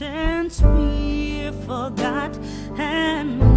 acquaintance we forgot and